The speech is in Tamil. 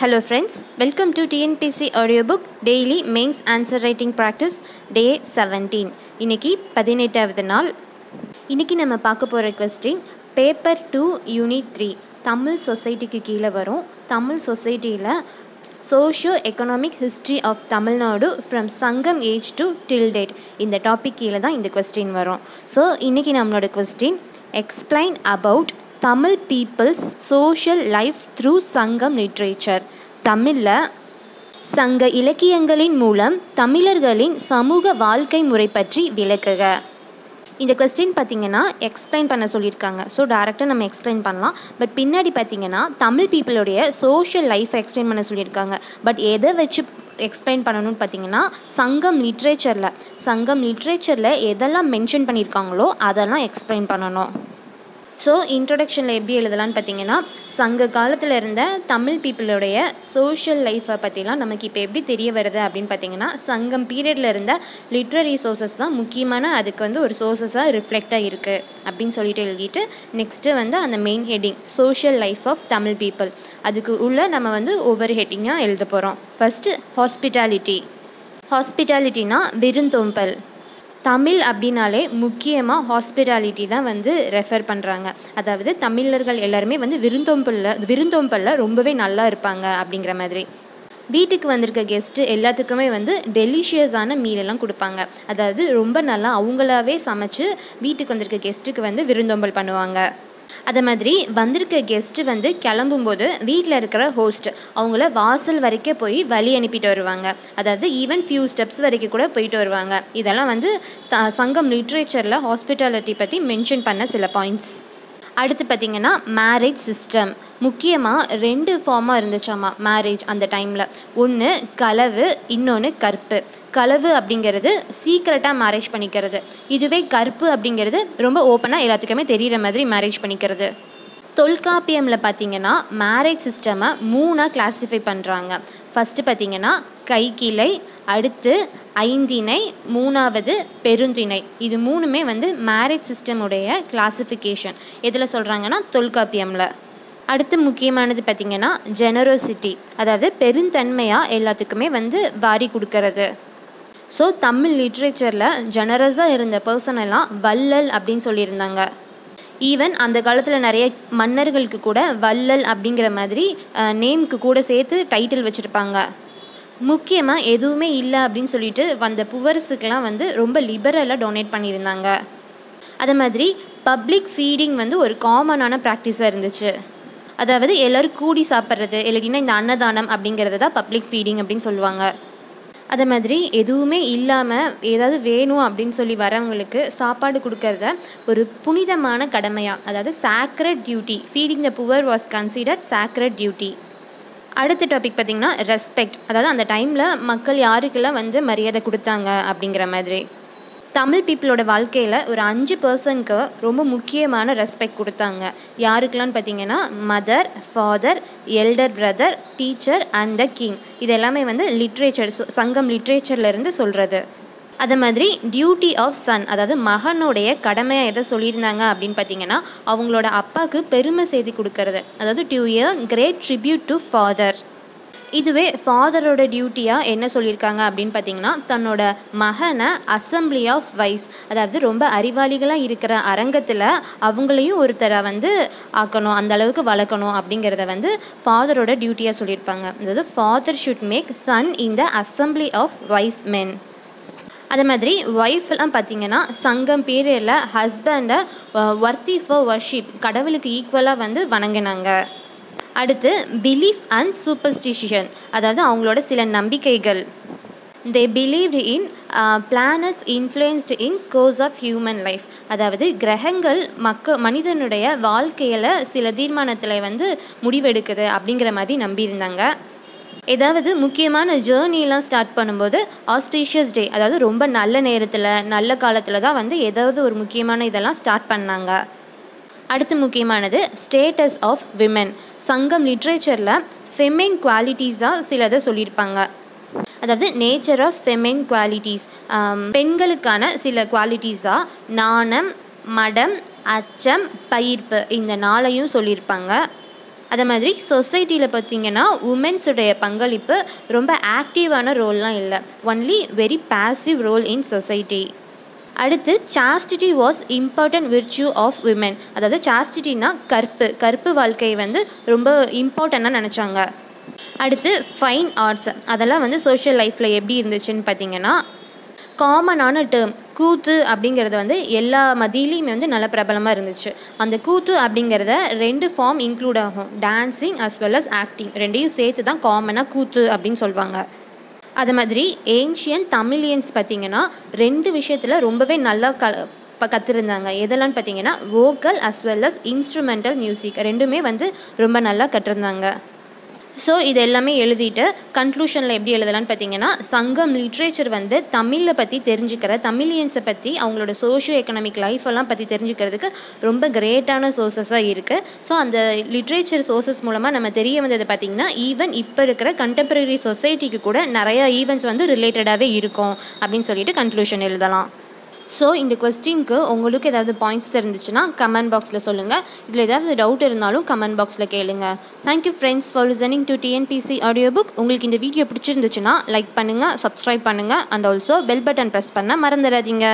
Hello friends welcome to TNPSC audio book daily mains answer writing practice day seventeen இன்னைக்கு பதினெட்டாவது நாள். இன்னைக்கு நம்ம பார்க்க போகிற question paper two unit three Tamil சொசைட்டிக்கு கீழே வரும். தமிழ் சொசைட்டியில் socio economic history of Tamil Nadu from Sangam age to till date இந்த டாபிக் கீழே தான் இந்த கொஸ்டின் வரும். ஸோ இன்றைக்கி நம்மளோட question explain about Tamil peoples social life through Sangam literature. தமிழில் சங்க இலக்கியங்களின் மூலம் தமிழர்களின் சமூக வாழ்க்கை முறை பற்றி விளக்குக. இந்த கொஸ்டின் பார்த்தீங்கன்னா எக்ஸ்பிளைன் பண்ண சொல்லியிருக்காங்க. ஸோ டேரெக்டாக நம்ம எக்ஸ்பிளைன் பண்ணலாம். பட் பின்னாடி பார்த்தீங்கன்னா தமிழ் பீப்புளுடைய சோஷியல் லைஃப்பை எக்ஸ்பிளைன் பண்ண சொல்லியிருக்காங்க. பட் எதை வச்சு எக்ஸ்பிளைன் பண்ணணும்னு பார்த்தீங்கன்னா சங்கம் லிட்ரேச்சரில். சங்கம் லிட்ரேச்சரில் எதெல்லாம் மென்ஷன் பண்ணியிருக்காங்களோ அதெல்லாம் எக்ஸ்பிளைன் பண்ணணும். ஸோ இன்ட்ரொடக்ஷனில் எப்படி எழுதலான்னு பார்த்தீங்கன்னா சங்க காலத்தில் இருந்த தமிழ் பீப்புளுடைய சோஷியல் லைஃப்பை பற்றிலாம் நமக்கு இப்போ எப்படி தெரிய வருது அப்படின்னு பார்த்தீங்கன்னா சங்கம் பீரியடில் இருந்த லிட்ரரி சோர்சஸ் தான் முக்கியமான அதுக்கு வந்து ஒரு சோர்சஸாக ரிஃப்ளெக்டாக இருக்குது அப்படின்னு சொல்லிட்டு எழுதிட்டு நெக்ஸ்ட்டு வந்து அந்த main heading social life of Tamil people அதுக்கு உள்ள நம்ம வந்து ஒவ்வொரு ஹெட்டிங்காக எழுத போகிறோம் ஃபஸ்ட்டு ஹாஸ்பிட்டாலிட்டி ஹாஸ்பிட்டாலிட்டினா விருந்தோம்பல் தமிழ் அப்படின்னாலே முக்கியமாக ஹாஸ்பிட்டாலிட்டி தான் வந்து ரெஃபர் பண்ணுறாங்க அதாவது தமிழர்கள் எல்லாருமே வந்து விருந்தோம்பலில் விருந்தோம்பலில் ரொம்பவே நல்லா இருப்பாங்க அப்படிங்கிற மாதிரி. வீட்டுக்கு வந்திருக்க கெஸ்ட்டு எல்லாத்துக்குமே வந்து டெலிஷியஸான மீலெல்லாம் கொடுப்பாங்க. அதாவது ரொம்ப நல்லா அவங்களாவே சமைச்சு வீட்டுக்கு வந்திருக்க கெஸ்ட்டுக்கு வந்து விருந்தோம்பல் பண்ணுவாங்க. அதே மாதிரி வந்திருக்க கெஸ்ட்டு வந்து கிளம்பும்போது வீட்டில் இருக்கிற ஹோஸ்ட் அவங்கள வாசல் வரைக்கும் போய் வழி அனுப்பிட்டு வருவாங்க. அதாவது ஈவன் ஃபியூ ஸ்டெப்ஸ் வரைக்கும் கூட போயிட்டு வருவாங்க. இதெல்லாம் வந்து த சங்கம் லிட்ரேச்சரில் ஹாஸ்பிட்டாலிட்டி பற்றி மென்ஷன் பண்ண சில பாயிண்ட்ஸ் அடுத்து பார்த்திங்கன்னா மேரேஜ் சிஸ்டம் முக்கியமாக ரெண்டு ஃபார்மாக இருந்துச்சாமா மேரேஜ் அந்த டைமில் ஒன்று களவு இன்னொன்று கற்பு. களவு அப்படிங்கிறது சீக்ரெட்டாக மேரேஜ் பண்ணிக்கிறது. இதுவே கற்பு அப்படிங்கிறது ரொம்ப ஓப்பனாக எல்லாத்துக்குமே தெரிகிற மாதிரி மேரேஜ் பண்ணிக்கிறது. தொல்காப்பியமில் பார்த்தீங்கன்னா மேரேஜ் சிஸ்டமை மூணாக கிளாஸிஃபை பண்ணுறாங்க ஃபஸ்ட்டு பார்த்தீங்கன்னா கைக்கிளை அடுத்து ஐந்திணை மூணாவது பெருந்திணை. இது மூணுமே வந்து மேரேஜ் சிஸ்டமுடைய கிளாசிஃபிகேஷன் எதில் சொல்கிறாங்கன்னா தொல்காப்பியமில். அடுத்து முக்கியமானது பார்த்திங்கன்னா ஜெனரோசிட்டி அதாவது பெருந்தன்மையாக எல்லாத்துக்குமே வந்து வாரி கொடுக்கறது. ஸோ தமிழ் லிட்ரேச்சரில் ஜெனரஸாக இருந்த பர்சன் எல்லாம் வள்ளல் அப்படின்னு சொல்லியிருந்தாங்க. ஈவன் அந்த காலத்தில் நிறைய மன்னர்களுக்கு கூட வள்ளல் அப்படிங்கிற மாதிரி நேம்க்கு கூட சேர்த்து டைட்டில் வச்சுருப்பாங்க. முக்கியமாக எதுவுமே இல்லை அப்படின்னு சொல்லிட்டு வந்த புவர்ஸுக்கெலாம் வந்து ரொம்ப லிபரலாக டொனேட் பண்ணியிருந்தாங்க. அதே மாதிரி பப்ளிக் ஃபீடிங் வந்து ஒரு காமனான ப்ராக்டிஸாக இருந்துச்சு. அதாவது எல்லோரும் கூடி சாப்பிட்றது இல்லாட்டினா இந்த அன்னதானம் அப்படிங்கிறது தான் பப்ளிக் ஃபீடிங் அப்படின்னு சொல்லுவாங்க. அதே மாதிரி எதுவுமே இல்லாமல் ஏதாவது வேணும் அப்படின்னு சொல்லி வரவங்களுக்கு சாப்பாடு கொடுக்கறத ஒரு புனிதமான கடமையாக அதாவது sacred duty feeding the poor was considered sacred duty அடுத்த டாபிக் பார்த்திங்கன்னா ரெஸ்பெக்ட் அதாவது அந்த டைமில் மக்கள் யாருக்கெல்லாம் வந்து மரியாதை கொடுத்தாங்க அப்படிங்கிற மாதிரி. தமிழ் பீப்புளோட வாழ்க்கையில் ஒரு அஞ்சு பர்சனுக்கு ரொம்ப முக்கியமான ரெஸ்பெக்ட் கொடுத்தாங்க. யாருக்கெல்லாம் பார்த்தீங்கன்னா mother father elder brother teacher and the king இது எல்லாமே வந்து லிட்ரேச்சர் சங்கம் லிட்ரேச்சர்லேருந்து சொல்கிறது அதே மாதிரி டியூட்டி ஆஃப் சன் அதாவது மகனுடைய கடமையாக எதை சொல்லியிருந்தாங்க அப்படின்னு பார்த்தீங்கன்னா அவங்களோட அப்பாவுக்கு பெருமை செய்தி கொடுக்கறது. அதாவது due year great tribute to father இதுவே ஃபாதரோட டியூட்டியாக என்ன சொல்லியிருக்காங்க அப்படின்னு பார்த்தீங்கன்னா தன்னோட மகனை அசம்பிளி ஆஃப் வைஸ் அதாவது ரொம்ப அறிவாளிகளாக இருக்கிற அரங்கத்தில் அவங்களையும் ஒருத்தரை வந்து ஆக்கணும் அந்த அளவுக்கு வளர்க்கணும் அப்படிங்கிறத வந்து ஃபாதரோட டியூட்டியாக சொல்லியிருப்பாங்க. அதாவது father should make son in the assembly of wise men அதே மாதிரி ஒய்ஃப்லாம் பார்த்தீங்கன்னா சங்கம் பீரியடில் ஹஸ்பண்டை ஒர்த்தி ஃபார் வர்ஷிப் கடவுளுக்கு ஈக்குவலாக வந்து வணங்கினாங்க. அடுத்து பிலீஃப் அண்ட் சூப்பர்ஸ்டிஷன் அதாவது அவங்களோட சில நம்பிக்கைகள். They believed in planets influenced in course of human life அதாவது கிரகங்கள் மக்க மனிதனுடைய வாழ்க்கையில் சில தீர்மானத்தில் வந்து முடிவெடுக்குது அப்படிங்கிற மாதிரி நம்பியிருந்தாங்க. ஏதாவது முக்கியமான ஜேர்னிலாம் ஸ்டார்ட் பண்ணும்போது ஆஸ்பீஷியஸ் டே அதாவது ரொம்ப நல்ல நேரத்தில் நல்ல காலத்தில் தான் வந்து ஏதாவது ஒரு முக்கியமான இதெல்லாம் ஸ்டார்ட் பண்ணாங்க. அடுத்து முக்கியமானது ஸ்டேட்டஸ் ஆஃப் விமென் சங்கம் லிட்ரேச்சரில் ஃபெமென் குவாலிட்டிஸாக சிலதை சொல்லியிருப்பாங்க. அதாவது நேச்சர் ஆஃப் ஃபெமென் குவாலிட்டிஸ் பெண்களுக்கான சில குவாலிட்டிஸாக நாணம் மடம் அச்சம் பயிர்ப்பு இந்த நாளையும் சொல்லியிருப்பாங்க. அதே மாதிரி சொசைட்டியில் பார்த்தீங்கன்னா உமன்ஸுடைய பங்களிப்பு ரொம்ப ஆக்டிவான ரோல்லாம் இல்லை. Only very passive role in society அடுத்து chastity was important virtue of women அதாவது சாஸ்டிட்டினா கற்பு. கற்பு வாழ்க்கை வந்து ரொம்ப இம்பார்ட்டண்ட்டாக நினச்சாங்க. அடுத்து ஃபைன் ஆர்ட்ஸ் அதெல்லாம் வந்து சோஷியல் லைஃப்பில் எப்படி இருந்துச்சுன்னு பார்த்தீங்கன்னா காமனான டேர்ம் கூத்து அப்படிங்கிறது வந்து எல்லா மதியிலையுமே வந்து நல்ல பிரபலமாக இருந்துச்சு. அந்த கூத்து அப்படிங்கிறத ரெண்டு ஃபார்ம் இன்க்ளூட் ஆகும். Dancing as well as acting ரெண்டையும் சேர்த்து தான் காமனாக கூத்து அப்படின்னு சொல்லுவாங்க அது மாதிரி ஏன்ஷியன் தமிழியன்ஸ் பார்த்தீங்கன்னா ரெண்டு விஷயத்தில் ரொம்பவே நல்லா க இப்போ கற்றுருந்தாங்க எதெல்லாம் பார்த்தீங்கன்னா vocal as well as instrumental music ரெண்டுமே வந்து ரொம்ப நல்லா கற்றுருந்தாங்க ஸோ இது எல்லாமே எழுதிட்டு கன்க்ளூஷனில் எப்படி எழுதலாம்னு பார்த்தீங்கன்னா சங்கம் லிட்ரேச்சர் வந்து தமிழை பற்றி தெரிஞ்சுக்கிற தமிழியன்ஸை பற்றி அவங்களோட சோஷியோ எக்கனாமிக் லைஃப் எல்லாம் பற்றி தெரிஞ்சுக்கிறதுக்கு ரொம்ப கிரேட்டான சோர்சஸாக இருக்குது ஸோ அந்த லிட்ரேச்சர் சோர்சஸ் மூலமாக நம்ம தெரிய வந்தது பார்த்திங்கன்னா ஈவன் இப்போ இருக்கிற கண்டெம்பரரி சொசைட்டிக்கு கூட நிறையா ஈவெண்ட்ஸ் வந்து ரிலேட்டடாகவே இருக்கும் அப்படின்னு சொல்லிட்டு கன்க்ளூஷன் எழுதலாம். ஸோ இந்த கொஸ்டின்க்கு உங்களுக்கு ஏதாவது பாயிண்ட்ஸ் இருந்துச்சுன்னா கமெண்ட் பாக்ஸில் சொல்லுங்கள் இதில் ஏதாவது டவுட் இருந்தாலும் கமெண்ட் பாக்ஸில் கேளுங்க. Thank you friends for listening to TNPSC audio book உங்களுக்கு இந்த வீடியோ பிடிச்சிருந்துச்சுன்னா லைக் பண்ணுங்கள் சப்ஸ்கிரைப் பண்ணுங்கள் and also bell button press பண்ண மறந்துடாதீங்க.